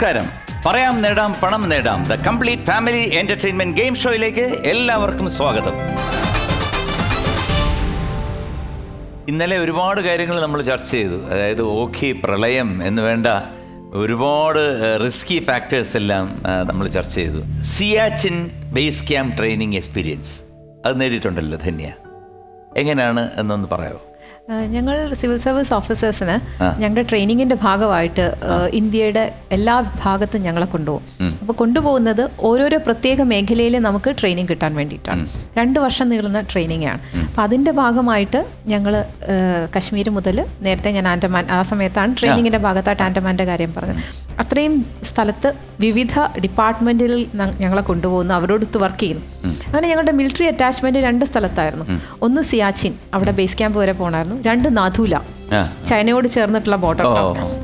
നമസ്കാരം. പറയാം നേടാം പണം നേടാം. The complete family entertainment game ഷോയിലേക്ക് എല്ലാവർക്കും സ്വാഗതം. ഇന്നലെ ഒരുപാട് കാര്യങ്ങൾ നമ്മൾ ചർച്ച ചെയ്തു. അതായത് ഓഖി പ്രളയം എന്ന് വേണ്ട ഒരുപാട് റിസ്കി ഫാക്ടേഴ്സ് എല്ലാം നമ്മൾ ചർച്ച ചെയ്തു. Siachen base camp training experience. അത് നേടിയിട്ടുണ്ടല്ലോ ധന്യ. എങ്ങനെയാണ് എന്നൊന്ന് പറയാമോ? ഞങ്ങൾ സിവിൽ സർവീസ് ഓഫീസേഴ്സിന് ഞങ്ങളുടെ ട്രെയിനിങ്ങിന്റെ ഭാഗമായിട്ട് ഇന്ത്യയുടെ എല്ലാ ഭാഗത്തും ഞങ്ങളെ കൊണ്ടുപോകും. അപ്പോൾ കൊണ്ടുപോകുന്നത് ഓരോരോ പ്രത്യേക മേഖലയിൽ നമുക്ക് ട്രെയിനിങ് കിട്ടാൻ വേണ്ടിയിട്ടാണ്. രണ്ട് വർഷം നീളുന്ന ട്രെയിനിങ് ആണ് അപ്പോൾ അതിന്റെ ഭാഗമായിട്ട് ഞങ്ങൾ കശ്മീർ മുതൽ നേരത്തെ ഞാൻ ആൻഡമാൻ ആ സമയത്താണ് ട്രെയിനിങ്ങിന്റെ ഭാഗത്തായിട്ട് ആൻഡമാന്റെ കാര്യം പറഞ്ഞത്. അത്രയും സ്ഥലത്ത് വിവിധ ഡിപ്പാർട്ട്മെന്റിൽ ഞങ്ങളെ കൊണ്ടുപോകുന്നു അവരോടൊത്ത് വർക്ക് ചെയ്യുന്നു. അങ്ങനെ ഞങ്ങളുടെ മിലിറ്ററി അറ്റാച്ച്മെന്റ് രണ്ട് സ്ഥലത്തായിരുന്നു. ഒന്ന് സിയാച്ചിൻ അവിടെ ബേസ് ക്യാമ്പ് വരെ പോകണമായിരുന്നു രണ്ട് നാഥൂല. ചൈനയോട് ചേർന്നിട്ടുള്ള ബോർഡർ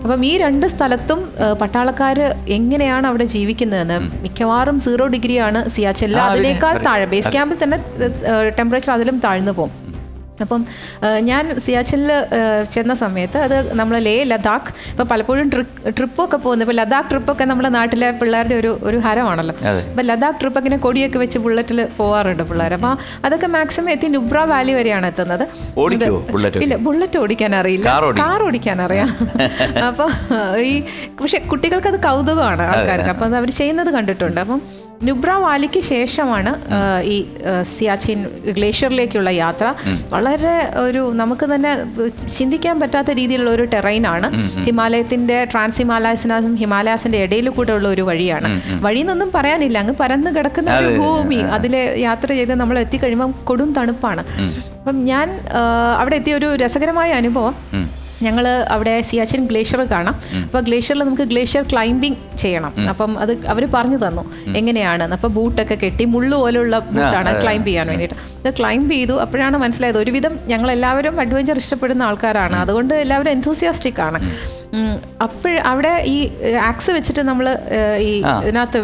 അപ്പം ഈ രണ്ട് സ്ഥലത്തും പട്ടാളക്കാർ എങ്ങനെയാണ് അവിടെ ജീവിക്കുന്നതെന്ന് മിക്കവാറും സീറോ ഡിഗ്രിയാണ് സിയാച്ചെല്ലാം അതിനേക്കാൾ താഴെ. ബേസ് ക്യാമ്പിൽ തന്നെ ടെമ്പറേച്ചർ അതിലും താഴ്ന്നു പോകും. അപ്പം ഞാൻ സിയാച്ചിനിൽ ചെന്ന സമയത്ത് അത് നമ്മൾ ലേ ലഡാക്ക് ഇപ്പോൾ പലപ്പോഴും ട്രിപ്പ് ട്രിപ്പൊക്കെ പോകുന്നത് ഇപ്പോൾ ലഡാക്ക് ട്രിപ്പൊക്കെ നമ്മുടെ നാട്ടിലെ പിള്ളേരുടെ ഒരു ഒരു ഹരമാണല്ലോ. അപ്പോൾ ലഡാക്ക് ട്രിപ്പ് ഇങ്ങനെ കൊടിയൊക്കെ വെച്ച് ബുള്ളറ്റിൽ പോകാറുണ്ട് പിള്ളേർ അപ്പോൾ അതൊക്കെ മാക്സിമം എത്തി നുബ്ര വാലി വരെയാണ് എത്തുന്നത്. ഇല്ല ബുള്ളറ്റ് ഓടിക്കാൻ അറിയില്ല. കാർ ഓടിക്കാൻ അറിയാം. അപ്പോൾ ഈ പക്ഷെ കുട്ടികൾക്ക് അത് കൗതുകമാണ് ആൾക്കാർക്ക് അപ്പം അത് അവർ ചെയ്യുന്നത് കണ്ടിട്ടുണ്ട്. അപ്പം നുബ്ര വാലിക്ക് ശേഷമാണ് ഈ സിയാച്ചിൻ ഗ്ലേഷ്യറിലേക്കുള്ള യാത്ര. വളരെ ഒരു നമുക്ക് തന്നെ ചിന്തിക്കാൻ പറ്റാത്ത രീതിയിലുള്ള ഒരു ടെറൈനാണ്. ഹിമാലയത്തിന്റെ ട്രാൻസ് ഹിമാലയസിനും ഹിമാലയാസിന്റെ ഇടയിൽ കൂടെ ഉള്ള ഒരു വഴിയാണ്. വഴി എന്നൊന്നും പറയാനില്ല അങ്ങ് പരന്ന് കിടക്കുന്ന ഒരു ഭൂമി അതിലെ യാത്ര ചെയ്ത് നമ്മൾ എത്തിക്കഴിയുമ്പോൾ കൊടും തണുപ്പാണ്. അപ്പം ഞാൻ അവിടെ എത്തിയ ഒരു രസകരമായ അനുഭവം. ഞങ്ങൾ അവിടെ സിയാച്ചിൻ ഗ്ലേഷ്യർ കാണാം. അപ്പോൾ ഗ്ലേഷ്യറിൽ നമുക്ക് ഗ്ലേഷ്യർ ക്ലൈംബിംഗ് ചെയ്യണം. അപ്പം അത് അവർ പറഞ്ഞു തന്നു. എങ്ങനെയാണ്? അപ്പോൾ ബൂട്ടൊക്കെ കെട്ടി മുള്ളു പോലുള്ള ബൂട്ടാണ് ക്ലൈംബ് ചെയ്യാൻ വേണ്ടിയിട്ട്. അത് ക്ലൈംബ് ചെയ്തു. അപ്പോഴാണ് മനസ്സിലായത് ഒരുവിധം ഞങ്ങൾ എല്ലാവരും അഡ്വഞ്ചർ ഇഷ്ടപ്പെടുന്ന ആൾക്കാരാണ് അതുകൊണ്ട് എല്ലാവരും എൻതൂസിയാസ്റ്റിക് ആണ്. അപ്പോൾ അവിടെ ഈ ആക്സ് വെച്ചിട്ട് നമ്മൾ ഈ ഇതിനകത്ത്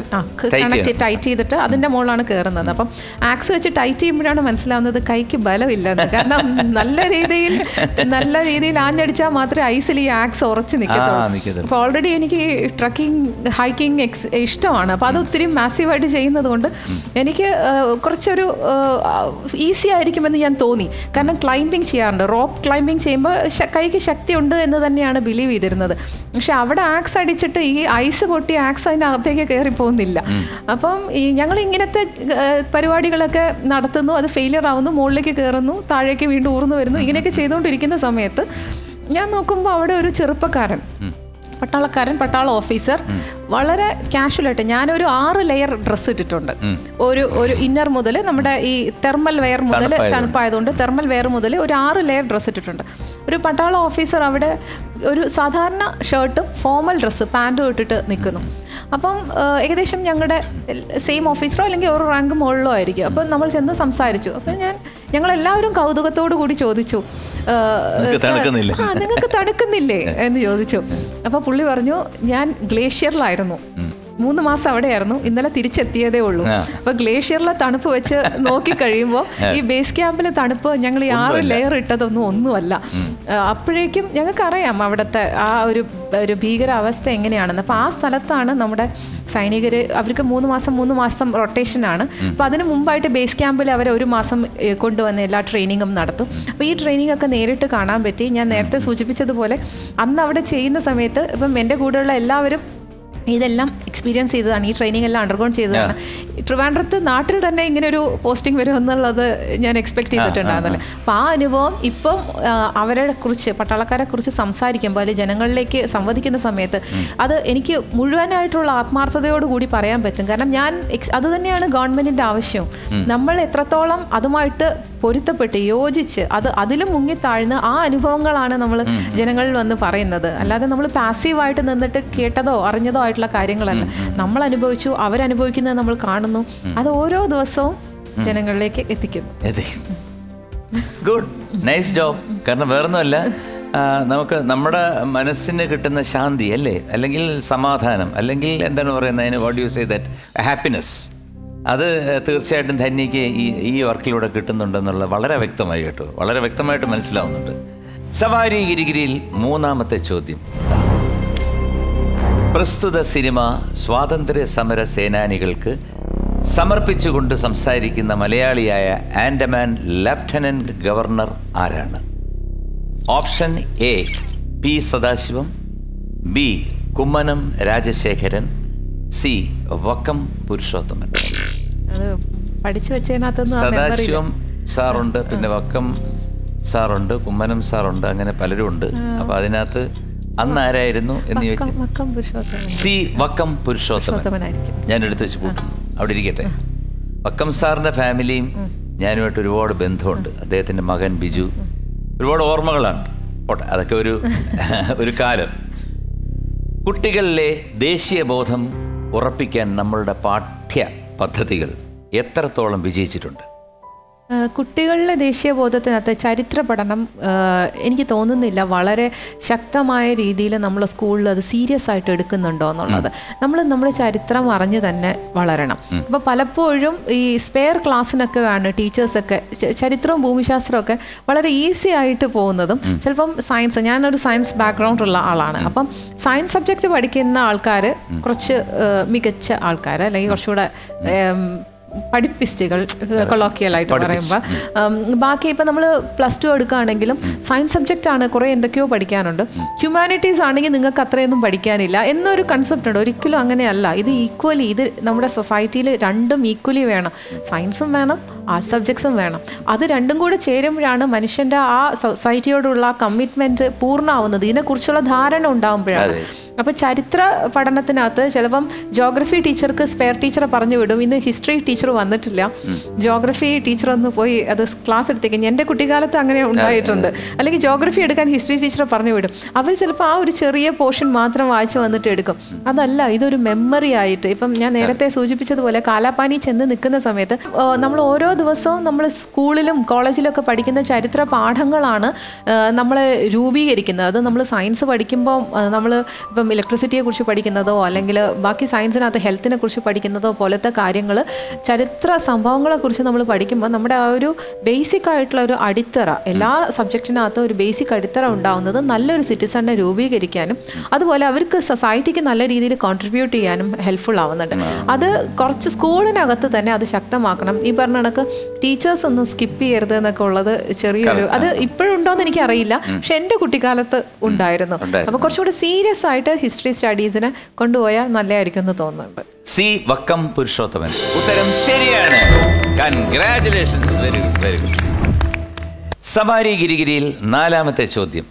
കണക്ട് ടൈറ്റ് ചെയ്തിട്ട് അതിന്റെ മുകളിലാണ് കയറുന്നത് അപ്പം ആക്സ് വെച്ച് ടൈറ്റ് ചെയ്യുമ്പോഴാണ് മനസ്സിലാവുന്നത് കൈക്ക് ബലമില്ലെന്ന്. കാരണം നല്ല രീതിയിൽ നല്ല രീതിയിൽ ആഞ്ഞടിച്ചാൽ മാത്രമേ ഐസിൽ ഈ ആക്സ് ഉറച്ച് നിൽക്കത്തുള്ളൂ. അപ്പോൾ ഓൾറെഡി എനിക്ക് ട്രക്കിംഗ് ഹൈക്കിംഗ് എക്സ് ഇഷ്ടമാണ്. അപ്പോൾ അത് ഒത്തിരി മാസീവായിട്ട് ചെയ്യുന്നത് കൊണ്ട് എനിക്ക് കുറച്ചൊരു ഈസി ആയിരിക്കുമെന്ന് ഞാൻ തോന്നി. കാരണം ക്ലൈംബിങ് ചെയ്യാറുണ്ട്. റോപ്പ് ക്ലൈംബിങ് ചെയ്യുമ്പോൾ കൈക്ക് ശക്തി ഉണ്ട് എന്ന് തന്നെയാണ് ബിലീവ് ചെയ്തിരുന്നത് പക്ഷെ അവിടെ ആക്സ് അടിച്ചിട്ട് ഈ ഐസ് പൊട്ടി ആക്സ് അതിനകത്തേക്ക് കയറി പോകുന്നില്ല. അപ്പം ഈ ഞങ്ങൾ ഇങ്ങനത്തെ പരിപാടികളൊക്കെ നടത്തുന്നു. അത് ഫെയിലിയർ ആവുന്നു. മുകളിലേക്ക് കയറുന്നു. താഴേക്ക് വീണ്ടും ഊർന്നു വരുന്നു. ഇങ്ങനെയൊക്കെ ചെയ്തുകൊണ്ടിരിക്കുന്ന സമയത്ത് ഞാൻ നോക്കുമ്പോൾ അവിടെ ഒരു ചെറുപ്പക്കാരൻ പട്ടാളക്കാരൻ പട്ടാള ഓഫീസർ വളരെ കാഷ്വലായിട്ട് ഞാനൊരു ആറ് ലെയർ ഡ്രസ്സ് ഇട്ടിട്ടുണ്ട്. ഒരു ഒരു ഇന്നർ മുതൽ നമ്മുടെ ഈ തെർമൽ വെയർ മുതൽ. തണുപ്പായതുകൊണ്ട് തെർമൽ വെയർ മുതൽ ഒരു ആറ് ലെയർ ഡ്രസ്സ് ഇട്ടിട്ടുണ്ട്. ഒരു പട്ടാള ഓഫീസർ അവിടെ ഒരു സാധാരണ ഷർട്ടും ഫോമൽ ഡ്രസ്സ് പാന്റും ഇട്ടിട്ട് നിൽക്കുന്നു. അപ്പം ഏകദേശം ഞങ്ങളുടെ സെയിം ഓഫീസറോ അല്ലെങ്കിൽ ഒരു റാങ്ക് മുകളിലോ ആയിരിക്കും. അപ്പം നമ്മൾ ചെന്ന് സംസാരിച്ചു. അപ്പം ഞാൻ ഞങ്ങളെല്ലാവരും കൗതുകത്തോടു കൂടി ചോദിച്ചു ആ, നിങ്ങൾക്ക് തടുക്കുന്നില്ലേ തണുക്കുന്നില്ലേ?" നിങ്ങൾക്ക് തണുക്കുന്നില്ലേ? എന്ന് ചോദിച്ചു. അപ്പോൾ പുള്ളി പറഞ്ഞു ഞാൻ ഗ്ലേഷ്യറിലായിരുന്നു മൂന്ന് മാസം അവിടെയായിരുന്നു. ഇന്നലെ തിരിച്ചെത്തിയതേ ഉള്ളൂ. അപ്പൊ ഗ്ലേഷ്യറിലെ തണുപ്പ് വെച്ച് നോക്കി കഴിയുമ്പോൾ ഈ ബേസ് ക്യാമ്പിലെ തണുപ്പ് ഞങ്ങൾ ഈ ആറ് ലെയർ ഇട്ടതൊന്നും ഒന്നുമല്ല. അപ്പോഴേക്കും ഞങ്ങൾക്കറിയാം അവിടുത്തെ ആ ഒരു ഒരു ഭീകരാവസ്ഥ എങ്ങനെയാണെന്ന്. അപ്പോൾ ആ സ്ഥലത്താണ് നമ്മുടെ സൈനികർ അവർക്ക് മൂന്ന് മാസം മൂന്ന് മാസം റൊട്ടേഷനാണ് അപ്പോൾ അതിന് മുമ്പായിട്ട് ബേസ് ക്യാമ്പിൽ അവർ ഒരു മാസം കൊണ്ടുവന്ന കൊണ്ടുവന്ന് എല്ലാ ട്രെയിനിങ്ങും നടത്തും. അപ്പോൾ ഈ ട്രെയിനിങ് ഒക്കെ നേരിട്ട് കാണാൻ പറ്റി. ഞാൻ നേരത്തെ സൂചിപ്പിച്ചതുപോലെ അന്ന് അവിടെ ചെയ്യുന്ന സമയത്ത് ഇപ്പം എന്റെ കൂടെയുള്ള എല്ലാവരും ഇതെല്ലാം എക്സ്പീരിയൻസ് ചെയ്തതാണ് ഈ ട്രെയിനിങ് എല്ലാം അണ്ടർഗോൺ ചെയ്തതാണ്. ട്രിവാൻഡ്രത്ത് നാട്ടിൽ തന്നെ ഇങ്ങനെ ഒരു പോസ്റ്റിംഗ് വരുമെന്നുള്ളത് ഞാൻ എക്സ്പെക്ട് ചെയ്തിട്ടുണ്ടായിരുന്നില്ല. അപ്പോൾ ആ അനുഭവം ഇപ്പം അവരെ കുറിച്ച് പട്ടാളക്കാരെ കുറിച്ച് സംസാരിക്കുമ്പോൾ അല്ലെങ്കിൽ ജനങ്ങളിലേക്ക് സംവദിക്കുന്ന സമയത്ത് അത് എനിക്ക് മുഴുവനായിട്ടുള്ള ആത്മാർത്ഥതയോട് കൂടി പറയാൻ പറ്റും. കാരണം ഞാൻ അത് തന്നെയാണ് ഗവൺമെന്റിന്റെ ആവശ്യം നമ്മൾ എത്രത്തോളം അതുമായിട്ട് പൊരുത്തപ്പെട്ട് യോജിച്ച് അത് അതിലും മുങ്ങി മുങ്ങിത്താഴ്ന്ന് ആ അനുഭവങ്ങളാണ് നമ്മൾ ജനങ്ങളിൽ വന്ന് പറയുന്നത്. അല്ലാതെ നമ്മൾ പാസീവായിട്ട് നിന്നിട്ട് കേട്ടതോ അറിഞ്ഞതോ ആയിട്ടുള്ള കാര്യങ്ങളല്ല. നമ്മൾ അനുഭവിച്ചു അവരനുഭവിക്കുന്നത് നമ്മൾ കാണുന്നു. അത് ഓരോ ദിവസവും ജനങ്ങളിലേക്ക് എത്തിക്കുന്നു. ഗുഡ് നൈസ് ജോബ് കാരണം വേറൊന്നുമല്ല നമുക്ക് നമ്മുടെ മനസ്സിന് കിട്ടുന്ന ശാന്തി അല്ലേ? അല്ലെങ്കിൽ സമാധാനം. അല്ലെങ്കിൽ എന്താണ് പറയുന്നത്? അതിന് what you say that happiness അത് തീർച്ചയായിട്ടും ധന്യയ്ക്ക് ഈ ഈ വർക്കിലൂടെ കിട്ടുന്നുണ്ടെന്നുള്ള വളരെ വ്യക്തമായി കേട്ടോ. വളരെ വ്യക്തമായിട്ട് മനസ്സിലാവുന്നുണ്ട്. സവാരി ഗിരിഗിരിയിൽ മൂന്നാമത്തെ ചോദ്യം. പ്രസ്തുത സിനിമ സ്വാതന്ത്ര്യ സമര സേനാനികൾക്ക് സമർപ്പിച്ചുകൊണ്ട് സംസാരിക്കുന്ന മലയാളിയായ ആൻഡമാൻ ലഫ്റ്റനന്റ് ഗവർണർ ആരാണ്? Option A P Sathasivam B Kummanam Rajasekharan C Vakkom Purushothaman. അത് പഠിച്ചു വെച്ചതിനകത്തൊന്നും സാറുണ്ട് പിന്നെ വക്കം സാറുണ്ട് കുമ്മനം സാറുണ്ട് അങ്ങനെ പലരും ഉണ്ട്. അപ്പൊ അതിനകത്ത് അന്ന് ആരായിരുന്നു എന്ന് ചോദിച്ചു സി വക്കം പുരുഷോത്തമൻ. ഞാൻ എടുത്തു വെച്ച് കൂട്ടും അവിടെ ഇരിക്കട്ടെ. വക്കം സാറിന്റെ ഫാമിലിയും ഞാനുമായിട്ട് ഒരുപാട് ബന്ധമുണ്ട്. അദ്ദേഹത്തിന്റെ മകൻ ബിജു. ഒരുപാട് ഓർമ്മകളാണ്. പോട്ടെ അതൊക്കെ ഒരു ഒരു കാലം. കുട്ടികളിലെ ദേശീയബോധം ഉറപ്പിക്കാൻ നമ്മളുടെ പാഠ്യ പദ്ധതികൾ എത്രത്തോളം വിജയിച്ചിട്ടുണ്ട്? കുട്ടികളിലെ ദേശീയബോധത്തിനകത്ത് ചരിത്ര പഠനം എനിക്ക് തോന്നുന്നില്ല വളരെ ശക്തമായ രീതിയിൽ നമ്മൾ സ്കൂളിൽ അത് സീരിയസ് ആയിട്ട് എടുക്കുന്നുണ്ടോ എന്നുള്ളത്. നമ്മൾ നമ്മുടെ ചരിത്രം അറിഞ്ഞ് തന്നെ വളരണം. അപ്പോൾ പലപ്പോഴും ഈ സ്പെയർ ക്ലാസ്സിനൊക്കെ ആണ് ടീച്ചേഴ്സൊക്കെ ചരിത്രവും ഭൂമിശാസ്ത്രമൊക്കെ വളരെ ഈസി ആയിട്ട് പോകുന്നതും ചിലപ്പം സയൻസ് ഞാനൊരു സയൻസ് ബാക്ക്ഗ്രൗണ്ട് ഉള്ള ആളാണ് അപ്പം സയൻസ് സബ്ജക്റ്റ് പഠിക്കുന്ന ആൾക്കാർ കുറച്ച് മികച്ച ആൾക്കാർ അല്ലെങ്കിൽ കുറച്ചുകൂടെ പഠിപ്പിസ്റ്റുകൾ കൊളോക്കിയലായിട്ട് പറയുമ്പോൾ ബാക്കി ഇപ്പം നമ്മൾ പ്ലസ് ടു എടുക്കുകയാണെങ്കിലും സയൻസ് സബ്ജക്റ്റ് ആണ് കുറേ എന്തൊക്കെയോ പഠിക്കാനുണ്ട്. ഹ്യൂമാനിറ്റീസ് ആണെങ്കിൽ നിങ്ങൾക്ക് അത്രയൊന്നും പഠിക്കാനില്ല എന്നൊരു കൺസെപ്റ്റ് ഉണ്ട്. ഒരിക്കലും അങ്ങനെയല്ല. ഇത് ഈക്വലി ഇത് നമ്മുടെ സൊസൈറ്റിയിൽ രണ്ടും ഈക്വലി വേണം. സയൻസും വേണം ആർട്സ് സബ്ജക്ട്സും വേണം. അത് രണ്ടും കൂടെ ചേരുമ്പോഴാണ് മനുഷ്യന്റെ ആ സൊസൈറ്റിയോടുള്ള കമ്മിറ്റ്മെന്റ് പൂർണമാവുന്നത്. ഇതിനെക്കുറിച്ചുള്ള ധാരണ ഉണ്ടാകുമ്പോഴാണ് അപ്പോൾ ചരിത്ര പഠനത്തിനകത്ത് ചിലപ്പം ജോഗ്രഫി ടീച്ചർക്ക് സ്പെയർ ടീച്ചറെ പറഞ്ഞു വിടും. ഇന്ന് ഹിസ്റ്ററി ടീച്ചർ വന്നിട്ടില്ല. ജോഗ്രഫി ടീച്ചർ ഒന്ന് പോയി അത് ക്ലാസ് എടുത്തേക്കും. എന്റെ കുട്ടിക്കാലത്ത് അങ്ങനെ ഉണ്ടായിട്ടുണ്ട്. അല്ലെങ്കിൽ ജോഗ്രഫി എടുക്കാൻ ഹിസ്റ്ററി ടീച്ചറെ പറഞ്ഞു വിടും. അവർ ചിലപ്പോൾ ആ ഒരു ചെറിയ പോർഷൻ മാത്രം വായിച്ചു വന്നിട്ട് എടുക്കും. അതല്ല ഇതൊരു മെമ്മറി ആയിട്ട്. ഇപ്പം ഞാൻ നേരത്തെ സൂചിപ്പിച്ചതുപോലെ കാലാപ്പാനി ചെന്ന് നിൽക്കുന്ന സമയത്ത് നമ്മൾ ഓരോ ദിവസവും നമ്മൾ സ്കൂളിലും കോളേജിലൊക്കെ പഠിക്കുന്ന ചരിത്ര പാഠങ്ങളാണ് നമ്മളെ രൂപീകരിക്കുന്നത്. അത് നമ്മൾ സയൻസ് പഠിക്കുമ്പോൾ നമ്മൾ ഇപ്പം ഇലക്ട്രിസിറ്റിയെ കുറിച്ച് പഠിക്കുന്നതോ അല്ലെങ്കിൽ ബാക്കി സയൻസിനകത്ത് ഹെൽത്തിനെ കുറിച്ച് പഠിക്കുന്നതോ പോലത്തെ കാര്യങ്ങൾ ചരിത്ര സംഭവങ്ങളെ കുറിച്ച് നമ്മൾ പഠിക്കുമ്പോൾ നമ്മുടെ ആ ഒരു ബേസിക് ആയിട്ടുള്ള ഒരു അടിത്തറ എല്ലാ സബ്ജക്റ്റിനകത്ത് ഒരു ബേസിക് അടിത്തറ ഉണ്ടാവുന്നത് നല്ലൊരു സിറ്റിസണിനെ രൂപീകരിക്കാനും അതുപോലെ അവർക്ക് സൊസൈറ്റിക്ക് നല്ല രീതിയിൽ കോൺട്രിബ്യൂട്ട് ചെയ്യാനും ഹെൽപ്ഫുൾ ആവുന്നുണ്ട്. അത് കുറച്ച് സ്കൂളിനകത്ത് തന്നെ അത് ശക്തമാക്കണം. ഈ പറഞ്ഞ കണക്ക് ടീച്ചേഴ്സ് ഒന്നും സ്കിപ്പ് ചെയ്യരുത് എന്നൊക്കെ ഉള്ളത് ചെറിയൊരു അത് ഇപ്പോഴുണ്ടോയെന്ന് എനിക്കറിയില്ല. പക്ഷെ എന്റെ കുട്ടിക്കാലത്ത് ഉണ്ടായിരുന്നു. അപ്പോൾ കുറച്ചുകൂടി സീരിയസ് ആയിട്ട് ഹിസ്റ്ററി സ്റ്റഡീസിന് കൊണ്ടുപോയാൽ നല്ലതായിരിക്കും എന്ന് തോന്നുന്നുണ്ട് സി വക്കം പുരുഷോത്തമൻ. ഉത്തരം ശരിയാണ്. Congratulations very good very. Good Savari ഗിരിഗിരിയിൽ നാലാമത്തെ ചോദ്യം.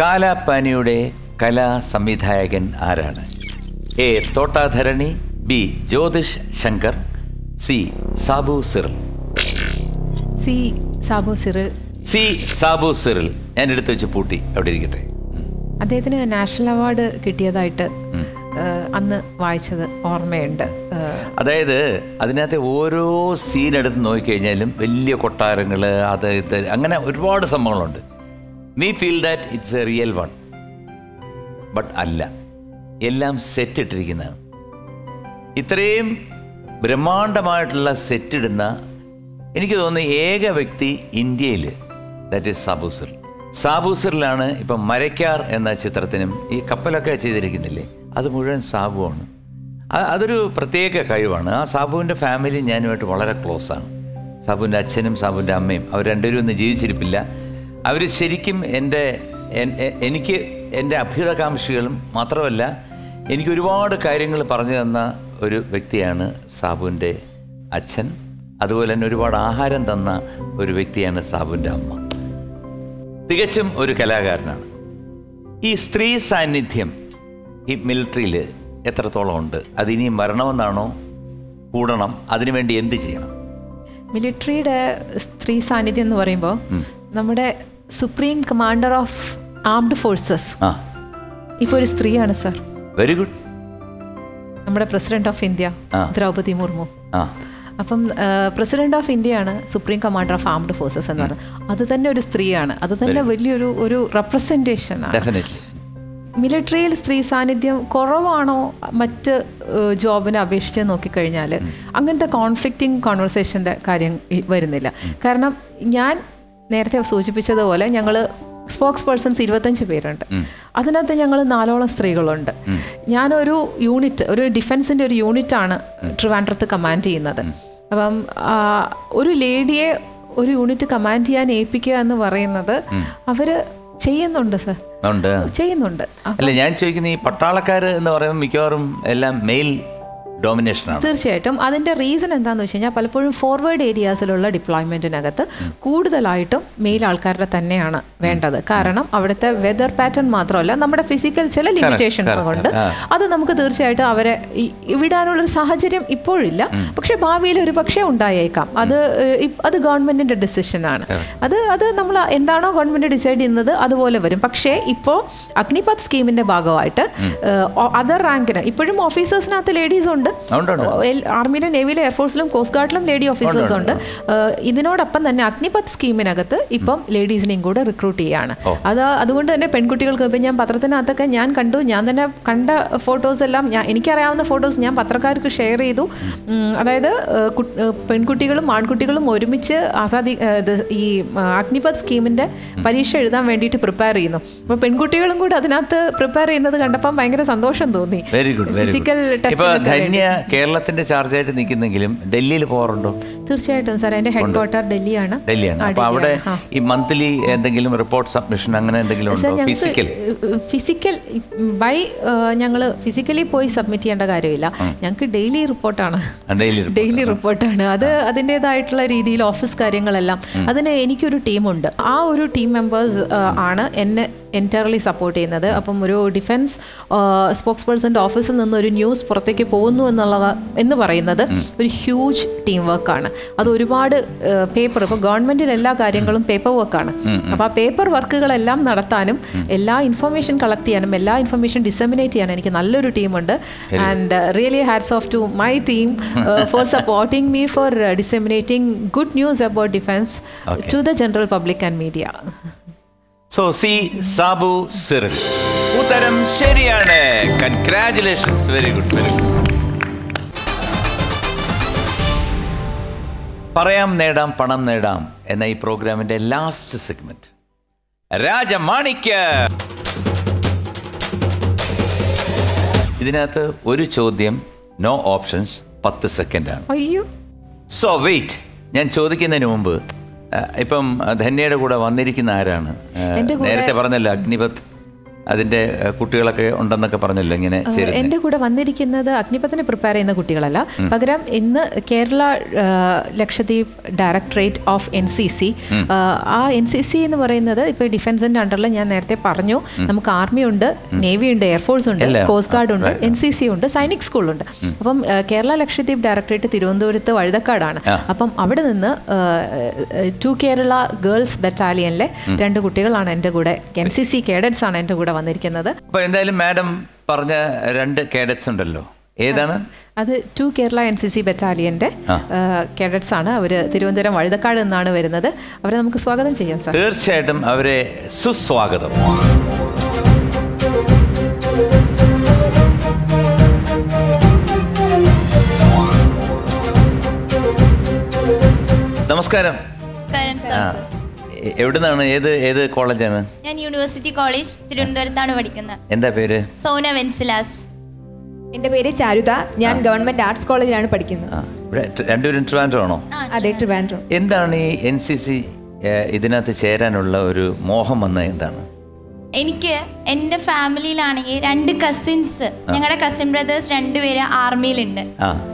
കാലാപ്പാനിയുടെ കലാ സംവിധായകൻ ആരാണ്? A. Thotta Tharani B. Jyothish Shankar C. Sabu Cyril. C. Sabu Cyril C Sabu Cyril. ഞാൻ എടുത്തു വെച്ച് പൂട്ടി അവിടെ ഇരിക്കട്ടെ. അദ്ദേഹത്തിന് നാഷണൽ അവാർഡ് കിട്ടിയതായിട്ട് അന്ന് വായിച്ചത് ഓർമ്മയുണ്ട്. അതായത് അതിനകത്തെ ഓരോ സീൻ എടുത്ത് നോക്കിക്കഴിഞ്ഞാലും വലിയ കൊട്ടാരങ്ങൾ അത് ഇത് അങ്ങനെ ഒരുപാട് സംഭവങ്ങളുണ്ട്. We feel that it's a real one but അല്ല. എല്ലാം സെറ്റ് ഇട്ടിരിക്കുന്നതാണ്. ഇത്രയും ബ്രഹ്മാണ്ഡമായിട്ടുള്ള സെറ്റ് ഇടുന്ന എനിക്ക് തോന്നുന്നു ഏക വ്യക്തി ഇന്ത്യയിൽ ദാറ്റ് ഈസ് സാബൂസർ സാബൂസറിലാണ് ഇപ്പം മരയ്ക്കാർ എന്ന ചിത്രത്തിനും ഈ കപ്പലൊക്കെ ചെയ്തിരിക്കുന്നില്ലേ? അത് മുഴുവൻ സാബുവാണ് അതൊരു പ്രത്യേക കഴിവാണ്. ആ സാബുവിന്റെ ഫാമിലി ഞാനുമായിട്ട് വളരെ ക്ലോസ് ആണ്. സാബുവിന്റെ അച്ഛനും സാബുവിന്റെ അമ്മയും അവർ രണ്ടുപേരും ഒന്നും ജീവിച്ചിരിപ്പില്ല. അവർ ശരിക്കും എന്റെ എനിക്ക് എന്റെ അഭ്യുതകാംക്ഷികളും മാത്രമല്ല എനിക്ക് ഒരുപാട് കാര്യങ്ങൾ പറഞ്ഞു തന്ന ഒരു വ്യക്തിയാണ് സാബുവിന്റെ അച്ഛൻ. അതുപോലെ തന്നെ ഒരുപാട് ആഹാരം തന്ന ഒരു വ്യക്തിയാണ് സാബുവിന്റെ അമ്മ. തികച്ചും ഒരു കലാകാരനാണ്. ഈ സ്ത്രീ സാന്നിധ്യം ഈ മിലിറ്ററിയിൽ എത്രത്തോളം ഉണ്ട്? അത് ഇനിയും വരണമെന്നാണോ? കൂടണം. അതിനുവേണ്ടി എന്ത് ചെയ്യണം? മിലിറ്ററിയുടെ സ്ത്രീ സാന്നിധ്യം എന്ന് പറയുമ്പോൾ നമ്മുടെ supreme commander of armed forces. ഇപ്പോൾ ഒരു സ്ത്രീയാണ് സാർ. Very good. നമ്മുടെ president of India. Droupadi Murmu. ആ. അപ്പം പ്രസിഡന്റ് ഓഫ് ഇന്ത്യയാണ് supreme commander of armed forces എന്ന് പറയുന്നത് അത് തന്നെ ഒരു സ്ത്രീയാണ്. അത് തന്നെ വലിയൊരു ഒരു റെപ്രസെന്റേഷൻ ആണ്. മിലിറ്ററിയിൽ സ്ത്രീ സാന്നിധ്യം കുറവാണോ മറ്റ് ജോബിനെ അപേക്ഷിച്ച് നോക്കിക്കഴിഞ്ഞാൽ അങ്ങനത്തെ കോൺഫ്ലിക്റ്റിംഗ് കോൺവെർസേഷന്റെ കാര്യം വരുന്നില്ല. കാരണം ഞാൻ നേരത്തെ സൂചിപ്പിച്ചതുപോലെ ഞങ്ങൾ സ്പോക്സ് പേഴ്സൺസ് ഇരുപത്തഞ്ച് പേരുണ്ട്. അതിനകത്ത് ഞങ്ങൾ നാലോളം സ്ത്രീകളുണ്ട്. ഞാനൊരു യൂണിറ്റ് ഒരു ഡിഫൻസിന്റെ ഒരു യൂണിറ്റ് ആണ് ട്രിവാൻഡ്രത്ത് കമാൻഡ് ചെയ്യുന്നത്. അപ്പം ഒരു ലേഡിയെ ഒരു യൂണിറ്റ് കമാൻഡ് ചെയ്യാൻ ഏൽപ്പിക്കുക എന്ന് പറയുന്നത് അവർ ചെയ്യുന്നുണ്ട് സർ ഉണ്ട്. ചെയ്യുന്നുണ്ട്. അല്ല ഞാൻ ചോദിക്കുന്ന ഈ പട്ടാളക്കാർ എന്ന് പറയുമ്പോൾ മിക്കവാറും എല്ലാം മെയിൽ ഡോമിനേഷനാണ് തീർച്ചയായിട്ടും. അതിന്റെ റീസൺ എന്താണെന്ന് വെച്ച് കഴിഞ്ഞാൽ പലപ്പോഴും ഫോർവേഡ് ഏരിയാസിലുള്ള ഡിപ്ലോയ്മെന്റിനകത്ത് കൂടുതലായിട്ടും മെയിൽ ആൾക്കാരുടെ തന്നെയാണ് വേണ്ടത്. കാരണം അവിടുത്തെ വെതർ പാറ്റേൺ മാത്രമല്ല നമ്മുടെ ഫിസിക്കൽ ചില ലിമിറ്റേഷൻസ് കൊണ്ട് അത് നമുക്ക് തീർച്ചയായിട്ടും അവരെ വിടാനുള്ള വിടാനുള്ളൊരു സാഹചര്യം ഇപ്പോഴില്ല. പക്ഷേ ഭാവിയിൽ ഒരു പക്ഷേ ഉണ്ടായേക്കാം. അത് അത് ഗവൺമെന്റിന്റെ ഡിസിഷനാണ് അത് അത് നമ്മൾ എന്താണോ ഗവൺമെന്റ് ഡിസൈഡ് ചെയ്യുന്നത് അതുപോലെ വരും. പക്ഷേ ഇപ്പോൾ അഗ്നിപത് സ്കീമിന്റെ ഭാഗമായിട്ട് അതർ റാങ്കിന് ഇപ്പോഴും ഓഫീസേഴ്സിനകത്ത് ലേഡീസ് ഉണ്ട്. ആർമിയിലും നേവിയിലും എയർഫോഴ്സിലും കോസ്റ്റ് ഗാർഡിലും ലേഡി ഓഫീസേഴ്സ് ഉണ്ട് ഇതിനോടൊപ്പം തന്നെ അഗ്നിപത് സ്കീമിനകത്ത് ഇപ്പം ലേഡീസിനെയും കൂടെ റിക്രൂട്ട് ചെയ്യാണ്. അത് അതുകൊണ്ട് തന്നെ പെൺകുട്ടികൾക്ക് ഇപ്പം ഞാൻ പത്രത്തിനകത്തൊക്കെ ഞാൻ കണ്ടു. ഞാൻ തന്നെ കണ്ട ഫോട്ടോസ് എല്ലാം ഞാൻ എനിക്കറിയാവുന്ന ഫോട്ടോസ് ഞാൻ പത്രക്കാർക്ക് ഷെയർ ചെയ്തു. അതായത് പെൺകുട്ടികളും ആൺകുട്ടികളും ഒരുമിച്ച് ആസാദി ഈ അഗ്നിപത് സ്കീമിന്റെ പരീക്ഷ എഴുതാൻ വേണ്ടിയിട്ട് പ്രിപ്പയർ ചെയ്യുന്നു. അപ്പോൾ പെൺകുട്ടികളും കൂടെ അതിനകത്ത് പ്രിപ്പയർ ചെയ്യുന്നത് കണ്ടപ്പം ഭയങ്കര സന്തോഷം തോന്നി. ഫിസിക്കൽ ഗുഡ് ആയിട്ട് കേരളത്തിന്റെ ചാർജായിട്ട് നിൽക്കുന്നെങ്കിലും ഡൽഹിയിൽ പോകാറുണ്ടോ? തീർച്ചയായിട്ടും സാർ എന്റെ ഹെഡ് ക്വാർട്ടർ ഡൽഹിയാണ്. ഡൽഹിയാണ്. അപ്പോൾ അപ്പൊ അവിടെ ഈ മന്ത്ലി എന്തെങ്കിലും റിപ്പോർട്ട് സബ്മിഷൻ അങ്ങനെ എന്തെങ്കിലും ഉണ്ടോ? ഫിസിക്കൽ ഫിസിക്കൽ ബൈ ഞങ്ങൾ ഫിസിക്കലി പോയി സബ്മിറ്റ് ചെയ്യേണ്ട കാര്യമില്ല. ഞങ്ങൾക്ക് ഡെയിലി റിപ്പോർട്ടാണ്. ഡെയിലി റിപ്പോർട്ടാണ്. അത് അതിന്റെതായിട്ടുള്ള രീതിയിൽ ഓഫീസ് കാര്യങ്ങളെല്ലാം. അതിന് എനിക്കൊരു ടീമുണ്ട്. ആ ഒരു ടീം മെമ്പേഴ്സ് ആണ് എന്നെ എന്റയർലി സപ്പോർട്ട് ചെയ്യുന്നത്. അപ്പം ഒരു ഡിഫൻസ് സ്പോക്സ് പേഴ്സന്റെ ഓഫീസിൽ നിന്ന് ഒരു ന്യൂസ് പുറത്തേക്ക് പോകുന്നു എന്നുള്ളത് എന്ന് പറയുന്നത് ഒരു ഹ്യൂജ് ടീം വർക്കാണ് അത് ഒരുപാട് പേപ്പർ ഇപ്പോൾ ഗവൺമെന്റിൽ എല്ലാ കാര്യങ്ങളും പേപ്പർ വർക്കാണ് അപ്പോൾ ആ പേപ്പർ വർക്കുകളെല്ലാം നടത്താനും എല്ലാ ഇൻഫർമേഷൻ കളക്ട് ചെയ്യാനും എല്ലാ ഇൻഫർമേഷൻ ഡിസമിനേറ്റ് ചെയ്യാനും എനിക്ക് നല്ലൊരു ടീമുണ്ട് and really hats off to my team for supporting me for disseminating good news about defence to the general public and media so C Sabu Sirin ഉത്തരം ശരിയാണ്. Congratulations very good very good പറയാം നേടാം പണം നേടാം എന്ന ഈ പ്രോഗ്രാമിന്റെ last segment രാജമാണിക്യ ഇതിനകത്ത് ഒരു ചോദ്യം നോ ഓപ്ഷൻസ് പത്ത് സെക്കൻഡാണ് അയ്യോ. സോ വെയിറ്റ് ഞാൻ ചോദിക്കുന്നതിന് മുമ്പ് ഇപ്പം ധന്യയുടെ കൂടെ വന്നിരിക്കുന്ന ആരാണ്? നേരത്തെ പറഞ്ഞല്ലോ അഗ്നിപത് അതിന്റെ കുട്ടികളൊക്കെ ഉണ്ടെന്നൊക്കെ പറഞ്ഞല്ലോ ഇങ്ങനെ എന്റെ എന്റെ കൂടെ വന്നിരിക്കുന്നത് അഗ്നിപഥന് പ്രിപ്പയർ ചെയ്യുന്ന കുട്ടികളല്ല. പകരം ഇന്ന് Kerala Lakshadweep directorate of N C C ആ എൻ സി സി എന്ന് പറയുന്നത് ഇപ്പോൾ ഡിഫൻസിന്റെ അണ്ടറിൽ ഞാൻ നേരത്തെ പറഞ്ഞു. നമുക്ക് ആർമി ഉണ്ട് നേവി ഉണ്ട് എയർഫോഴ്സ് ഉണ്ട്. കോസ്റ്റ് ഗാർഡ് ഉണ്ട് എൻ സി സി ഉണ്ട് സൈനിക് സ്കൂളുണ്ട് അപ്പം കേരള ലക്ഷദ്വീപ് ഡയറക്ടറേറ്റ് തിരുവനന്തപുരത്ത് വഴുതക്കാടാണ്. അപ്പം അവിടെ നിന്ന് ടു കേരള ഗേൾസ് ബറ്റാലിയനിലെ രണ്ട് കുട്ടികളാണ് എന്റെ കൂടെ എൻ സി സി കേഡറ്റ്സ് ആണ് എന്റെ കൂടെ വന്നിരിക്കുന്നത്. അപ്പോൾ എന്തായാലും മാഡം പറഞ്ഞ രണ്ട് കേഡറ്റ്സ് ഉണ്ടല്ലോ. ഏതാണ്? അത് two Kerala N C C ബറ്റാലിയന്റെ cadets ആണ്. അവർ തിരുവനന്തപുരം വഴുതക്കാട് നിന്നാണ് വരുന്നത്. അവരെ നമുക്ക് സ്വാഗതം ചെയ്യാം സാർ. തീർച്ചയായിട്ടും അവരെ സുസ്വാഗതം. നമസ്കാരം. നമസ്കാരം എവിടുന്നാണ്? ഏത് ഏത് കോളേജാണ്? ഞാൻ യൂണിവേഴ്സിറ്റി കോളേജ് തിരുവനന്തപുരത്താണ് പഠിക്കുന്നത്. എന്താ പേര്? സോന വെൻസിലാസ്. എന്റെ പേര് ചാരുത. ഞാൻ ഗവൺമെന്റ് ആർട്സ് കോളേജിലാണ് പഠിക്കുന്നത്. രണ്ടുപേരും ട്രിവാൻഡ്രം ആണോ അതെ ട്രിവാൻഡ്രം. എന്താണ് ഈ എൻ സി സി ഇതിനകത്ത് ചേരാനുള്ള ഒരു മോഹം വന്നത് എന്താണ്? എനിക്ക് എന്റെ ഫാമിലിയിലാണെങ്കിൽ രണ്ട് കസിൻസ് ഞങ്ങളുടെ കസിൻ ബ്രദേഴ്സ് രണ്ടുപേര് ആർമിയിലുണ്ട്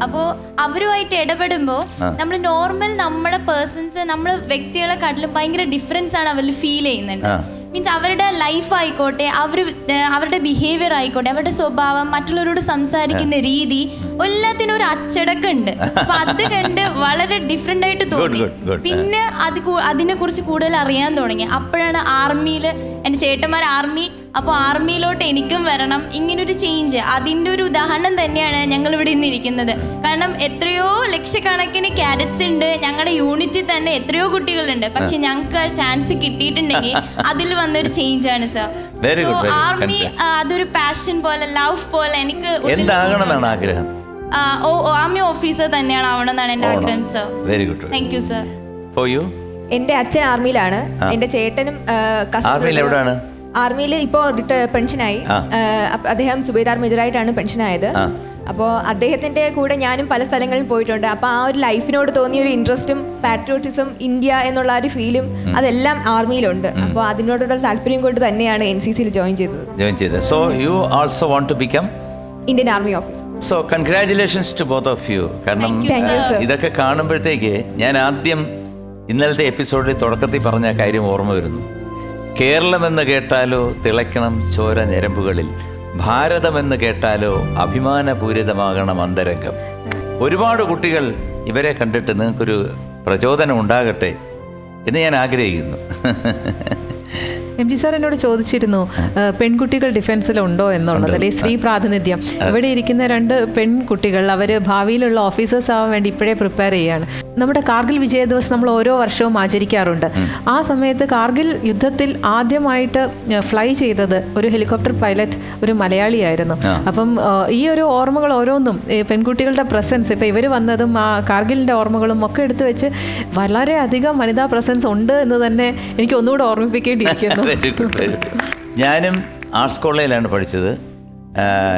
അപ്പോ അപ്പോൾ അവരുമായിട്ട് ഇടപെടുമ്പോൾ നമ്മൾ നോർമൽ നമ്മുടെ പേഴ്സൺസ് നമ്മൾ വ്യക്തികളെ കാട്ടിലും ഭയങ്കര ഡിഫറൻസ് ആണ് അവരിൽ ഫീൽ ചെയ്യുന്നുണ്ട് മീൻസ് അവരുടെ ലൈഫ് ആയിക്കോട്ടെ അവർ അവരുടെ ബിഹേവിയർ ആയിക്കോട്ടെ അവരുടെ സ്വഭാവം മറ്റുള്ളവരോട് സംസാരിക്കുന്ന രീതി എല്ലാത്തിനും ഒരു അച്ചടക്കമുണ്ട്. അപ്പൊ അത് കണ്ട് വളരെ ഡിഫറെന്റ് ആയിട്ട് തോന്നി. പിന്നെ അത് അതിനെ കുറിച്ച് കൂടുതൽ അറിയാൻ തുടങ്ങി. അപ്പോഴാണ് ആർമിയിൽ എന്റെ ചേട്ടന്മാർ ആർമി അപ്പോൾ ആർമിയിലോട്ട് എനിക്കും വരണം. ഇങ്ങനൊരു ചേഞ്ച് അതിന്റെ ഒരു ഉദാഹരണം തന്നെയാണ് ഞങ്ങൾ ഇവിടെ ഇന്ന് ഇരിക്കുന്നത്. കാരണം എത്രയോ ലക്ഷക്കണക്കിന് ക്യാരറ്റ്സ് ഉണ്ട്. ഞങ്ങളുടെ യൂണിറ്റിൽ തന്നെ എത്രയോ കുട്ടികളുണ്ട്. പക്ഷെ ഞങ്ങൾക്ക് ചാൻസ് കിട്ടിയിട്ടുണ്ടെങ്കിൽ അതിൽ വന്നൊരു ചേഞ്ച് ആണ് സർ സോ. ആർമി. അതൊരു പാഷൻ പോലെ ലവ് പോലെ എനിക്ക് എന്താകണമെന്നാണ് ആഗ്രഹം? ആർമി ഓഫീസർ തന്നെയാണ് ആവണമെന്നാണ് എന്റെ ആഗ്രഹം sir very good thank you sir for you എന്റെ അച്ഛൻ ആർമിയിലാണ്. എന്റെ ചേട്ടനും ആർമിയിൽ എവിടെയാണ്? ആർമിയിൽ ഇപ്പോ പെൻഷനായി. അദ്ദേഹം സുബേദാർ മേജറായിട്ടാണ് പെൻഷനായത്. അപ്പോൾ അദ്ദേഹത്തിന്റെ കൂടെ ഞാനും പല സ്ഥലങ്ങളിൽ പോയിട്ടുണ്ട്. അപ്പോൾ ആ ഒരു ലൈഫിനോട് തോന്നിയ ഒരു ഇൻട്രസ്റ്റും പാട്രിയോട്ടിസം ഇന്ത്യ എന്നുള്ള ഒരു ഫീലും അതെല്ലാം ആർമിയിലുണ്ട്. അപ്പോൾ അതിനോടുള്ള താല്പര്യം കൊണ്ട് തന്നെയാണ് എൻ സി സിയിൽ ജോയിൻ ചെയ്തത്. ജോയിൻ ചെയ്തത്. So you also want to become Indian army officer. So congratulations to both of you കാരണം. ഇതൊക്കെ കാണുമ്പോഴത്തേക്ക് ഞാൻ ആദ്യം ഇന്നലത്തെ എപ്പിസോഡിൽ തുടക്കത്തിൽ പറഞ്ഞ കാര്യം ഓർമ്മ വരുന്നു. കേരളമെന്ന് കേട്ടാലോ തിളയ്ക്കണം ചോര ഞരമ്പുകളിൽ. ഭാരതമെന്ന് കേട്ടാലോ അഭിമാനപൂരിതമാകണം അന്തരംഗം. ഒരുപാട് കുട്ടികൾ ഇവരെ കണ്ടിട്ട് നിങ്ങൾക്കൊരു പ്രചോദനം ഉണ്ടാകട്ടെ എന്ന് ഞാൻ ആഗ്രഹിക്കുന്നു. എം ജി സാർ എന്നോട് ചോദിച്ചിരുന്നു പെൺകുട്ടികൾ ഡിഫൻസിലുണ്ടോ എന്നുള്ളത് അല്ലെ? സ്ത്രീ പ്രാതിനിധ്യം. ഇവിടെ ഇരിക്കുന്ന രണ്ട് പെൺകുട്ടികൾ അവർ ഭാവിയിലുള്ള ഓഫീസേഴ്സ് ആവാൻ വേണ്ടി ഇപ്പോഴേ പ്രിപ്പയർ ചെയ്യാണ് നമ്മുടെ കാർഗിൽ വിജയ ദിവസം നമ്മൾ ഓരോ വർഷവും ആചരിക്കാറുണ്ട്. ആ സമയത്ത് കാർഗിൽ യുദ്ധത്തിൽ ആദ്യമായിട്ട് ഫ്ലൈ ചെയ്തത് ഒരു ഹെലികോപ്റ്റർ പൈലറ്റ് ഒരു മലയാളിയായിരുന്നു. അപ്പം ഈ ഒരു ഓർമ്മകൾ ഓരോന്നും പെൺകുട്ടികളുടെ പ്രസൻസ് ഇപ്പം ഇവർ വന്നതും ആ കാർഗിലിന്റെ ഓർമ്മകളും ഒക്കെ എടുത്തു വെച്ച് വളരെയധികം വനിതാ പ്രസൻസ് ഉണ്ട് എന്ന് തന്നെ എനിക്ക് ഒന്നുകൂടെ ഓർമ്മിപ്പിക്കേണ്ടിയിരിക്കുന്നു. ഞാനും ആർട്സ് കോളേജിലാണ് പഠിച്ചത്.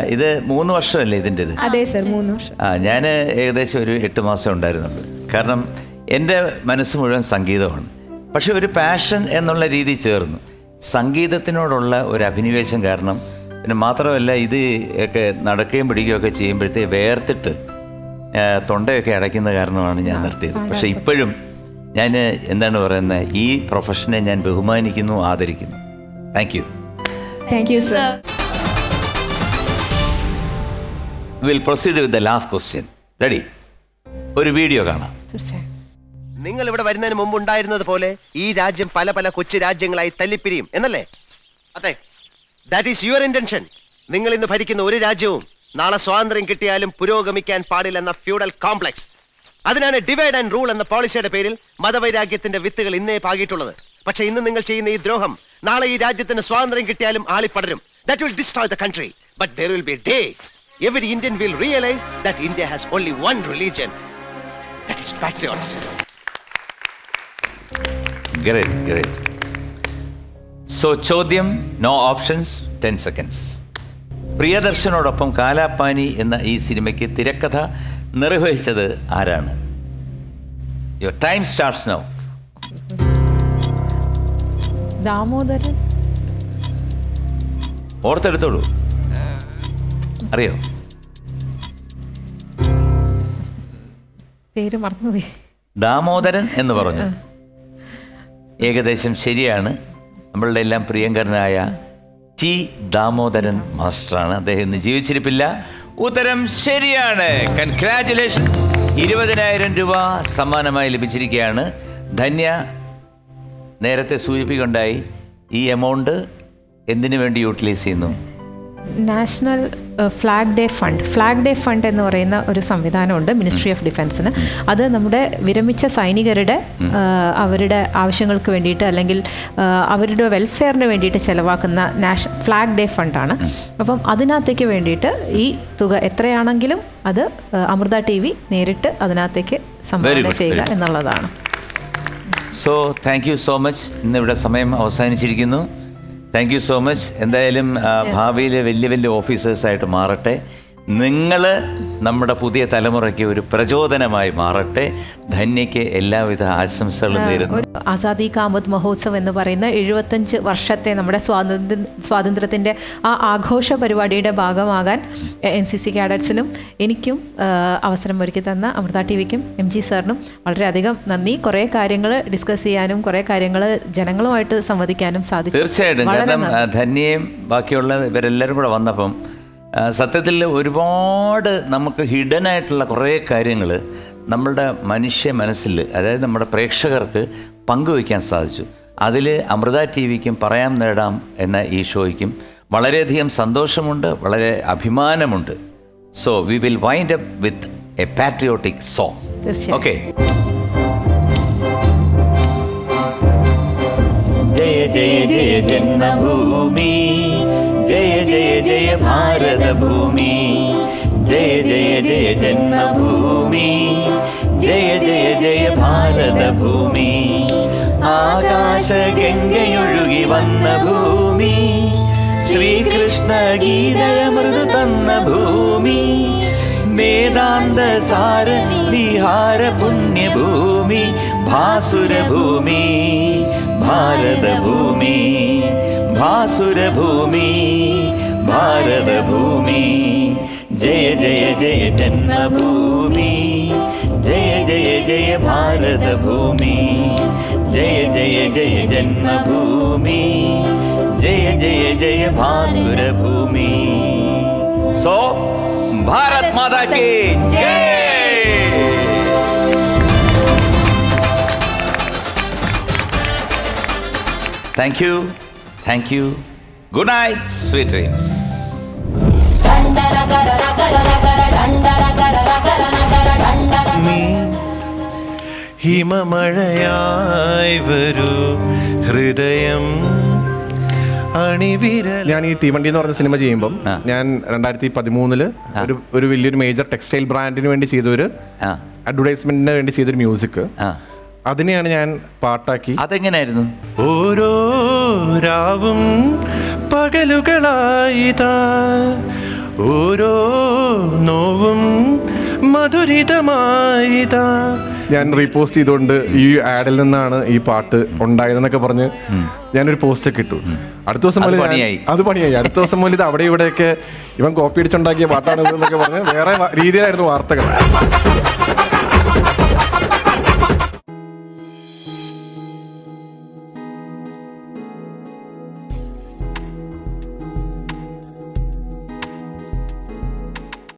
ഇത് മൂന്ന് വർഷമല്ലേ ഇതിന്റെ ഇത് അതെ സർ മൂന്ന് വർഷം. ആ ഞാൻ ഏകദേശം ഒരു എട്ട് മാസം ഉണ്ടായിരുന്നുള്ളൂ. കാരണം എന്റെ മനസ്സ് മുഴുവൻ സംഗീതമാണ്. പക്ഷെ ഒരു പാഷൻ എന്നുള്ള രീതി ചേർന്നു. സംഗീതത്തിനോടുള്ള ഒരു അഭിനിവേശം കാരണം പിന്നെ മാത്രമല്ല ഇത് ഒക്കെ നടക്കുകയും പിടിക്കുകയൊക്കെ ചെയ്യുമ്പോഴത്തേ വേർത്തിട്ട് തൊണ്ടയൊക്കെ അടയ്ക്കുന്ന കാരണമാണ് ഞാൻ നിർത്തിയത്. പക്ഷെ ഇപ്പോഴും ഞാൻ എന്താണ് പറയുന്നത് ഈ പ്രൊഫഷനെ ഞാൻ ബഹുമാനിക്കുന്നു ആദരിക്കുന്നു. Thank you. Thank you sir. Will proceed with the last question ready ഒരു വീഡിയോ കാണാം. തീർച്ചയായും. നിങ്ങൾ ഇവിടെ വരുന്നതിന് മുമ്പ് ഉണ്ടായിരുന്നത് പോലെ ഈ രാജ്യം പല പല കൊച്ചു രാജ്യങ്ങളായി തല്ലിപ്പിരിയും എന്നല്ലേ? അതെ. ദാറ്റ് ഈസ് യുവർ ഇന്റൻഷൻ നിങ്ങൾ ഇന്ന് ഭരിക്കുന്ന ഒരു രാജ്യവും നാളെ സ്വാതന്ത്ര്യം കിട്ടിയാലും പുരോഗമിക്കാൻ പാടില്ലെന്ന ഫ്യൂഡൽ കോംപ്ലക്സ് അതിനാണ് ഡിവൈഡ് ആൻഡ് റൂൾ എന്ന പോളിസിയുടെ പേരിൽ മതവൈരാഗ്യത്തിന്റെ വിത്തുകൾ ഇന്നേ പാകിയിട്ടുള്ളത്. പക്ഷേ ഇന്ന് നിങ്ങൾ ചെയ്യുന്ന ഈ ദ്രോഹം നാളെ ഈ രാജ്യത്തിന് സ്വാതന്ത്ര്യം കിട്ടിയാലും ആളിപ്പടരും. That will destroy the country but there will be day every Indian will realise that India has only one religion that is patriotism great great so ചോദ്യം നോ ഓപ്ഷൻസ് ടെൻ സെക്കൻഡ്സ് പ്രിയദർശനോടൊപ്പം കാലാപ്പാനി എന്ന ഈ സിനിമയ്ക്ക് തിരക്കഥ നിർവഹിച്ചത് ആരാണ്? Your time starts now Damodaran. ഓർത്തെടുത്തോളൂ. അറിയോ? പേര് മറന്നുപോയി. ദാമോദരൻ എന്ന് പറഞ്ഞു. ഏകദേശം ശരിയാണ്. നമ്മളുടെ എല്ലാം പ്രിയങ്കരനായ ടി ദാമോദരൻ മാസ്റ്ററാണ്. അദ്ദേഹം ഇന്ന് ജീവിച്ചിരിപ്പില്ല. ഉത്തരം ശരിയാണ്. കൺഗ്രാറ്റുലേഷൻ ഇരുപതിനായിരം രൂപ സമ്മാനമായി ലഭിച്ചിരിക്കുകയാണ്. ധന്യ നേരത്തെ സൂചിപ്പിക്കുകയുണ്ടായി. ഈ എമൗണ്ട് എന്തിനു വേണ്ടി യൂട്ടിലൈസ് ചെയ്യുന്നു? National flag day fund. Flag day fund എന്ന് പറയുന്ന ഒരു സംവിധാനമുണ്ട് മിനിസ്ട്രി ഓഫ് ഡിഫൻസിന്. അത് നമ്മുടെ വിരമിച്ച സൈനികരുടെ അവരുടെ ആവശ്യങ്ങൾക്ക് വേണ്ടിയിട്ട് അല്ലെങ്കിൽ അവരുടെ വെൽഫെയറിന് വേണ്ടിയിട്ട് ചിലവാക്കുന്ന നാഷ ഫ്ലാഗ് ഡേ ഫണ്ടാണ്. അപ്പം അതിനകത്തേക്ക് വേണ്ടിയിട്ട് ഈ തുക എത്രയാണെങ്കിലും അത് അമൃത ടി വി നേരിട്ട് അതിനകത്തേക്ക് സംഭാവന ചെയ്യുക എന്നുള്ളതാണ്. So thank you so much ഇന്നിവിടെ സമയം അവസാനിച്ചിരിക്കുന്നു. താങ്ക് യു സോ മച്ച് എന്തായാലും ഭാവിയിൽ വലിയ വലിയ ഓഫീസേഴ്സായിട്ട് മാറട്ടെ. നിങ്ങൾ നമ്മുടെ പുതിയ തലമുറയ്ക്ക് ഒരു പ്രചോദനമായി മാറട്ടെ. ധന്യയ്ക്ക് എല്ലാവിധ ആശംസകളും നേരുന്നു. ആസാദി കാമത് മഹോത്സവം എന്ന് പറയുന്ന എഴുപത്തഞ്ച് വർഷത്തെ നമ്മുടെ സ്വാതന്ത്ര്യ സ്വാതന്ത്ര്യത്തിന്റെ ആ ആഘോഷ പരിപാടിയുടെ ഭാഗമാകാൻ എൻ സി സി കാഡറ്റ്സിനും എനിക്കും അവസരം ഒരുക്കി തന്ന അമൃത ടി വിക്കും എം ജി സാറിനും വളരെയധികം നന്ദി. കുറേ കാര്യങ്ങൾ ഡിസ്കസ് ചെയ്യാനും കുറേ കാര്യങ്ങൾ ജനങ്ങളുമായിട്ട് സംവദിക്കാനും സാധിച്ചു. തീർച്ചയായിട്ടും. കാരണം ധന്യയും ബാക്കിയുള്ള ഇവരെല്ലാവരും കൂടെ വന്നപ്പം സത്യത്തിൽ ഒരുപാട് നമുക്ക് ഹിഡൻ ആയിട്ടുള്ള കുറേ കാര്യങ്ങൾ നമ്മളുടെ മനുഷ്യ മനസ്സിൽ അതായത് നമ്മുടെ പ്രേക്ഷകർക്ക് പങ്കുവയ്ക്കാൻ സാധിച്ചു. അതിൽ അമൃത ടി വിക്കും പറയാം നേടാം എന്ന ഈ ഷോയ്ക്കും വളരെയധികം സന്തോഷമുണ്ട് വളരെ അഭിമാനമുണ്ട്. So we will wind up with a patriotic song okay Jaya ജയ ജയ ജന്മഭൂമി. जय जय जय भारतभूमि जय जय जय जन्मभूमि जय जय जय भारतभूमि ആകാശഗംഗയൊഴുകി വന്ന ഭൂമി ശ്രീകൃഷ്ണ ഗീതയമൃദു തന്ന ഭൂമി വേദാന്ത സാര വിഹാര പുണ്യഭൂമി ഭാസുരഭൂമി ഭാരതഭൂമി ഭാസുരഭൂമി ഭാരതഭൂമി ജയ ജയ ജയ ജന്മഭൂമി ജയ ജയ ജയ ഭാരതഭൂമി ജയ ജയ ജയ ജന്മഭൂമി ജയ ജയ ജയ ഭാസുരഭൂമി സോ ഭാരത് മാതാ കി ജയ് thank you thank you good night sweet dreams ഹിമമഴയായി വരൂ ഹൃദയം ഞാൻ ഈ തീവണ്ടി എന്ന് പറഞ്ഞ സിനിമ ചെയ്യുമ്പം. ഞാൻ രണ്ടായിരത്തി പതിമൂന്നിൽ ഒരു ഒരു വലിയൊരു മേജർ ടെക്സ്റ്റൈൽ ബ്രാൻഡിന് വേണ്ടി ചെയ്തൊരു അഡ്വർടൈസ്മെന്റിന് വേണ്ടി ചെയ്തൊരു മ്യൂസിക് അതിനെയാണ് ഞാൻ പാട്ടാക്കി. അതെങ്ങനെയായിരുന്നു ഓരോ രാവും പകലുകളായിതാ. ഓരോ നോവും മധുരിതമായിതാ. ഞാൻ റീപോസ്റ്റ് ചെയ്തുകൊണ്ട് ഈ ആഡിൽ നിന്നാണ് ഈ പാട്ട് ഉണ്ടായതെന്നൊക്കെ പറഞ്ഞ് ഞാനൊരു പോസ്റ്റ് ഒക്കെ ഇട്ടു. അടുത്ത ദിവസം അത് മുതൽ അത് പണിയായി. അടുത്ത ദിവസം മുതൽ ഇത് അവിടെ ഇവിടെയൊക്കെ ഇവൻ കോപ്പി അടിച്ചുണ്ടാക്കിയ പാട്ടാണ് എന്നൊക്കെ പറഞ്ഞ് വേറെ രീതിയിലായിരുന്നു വാർത്തകൾ.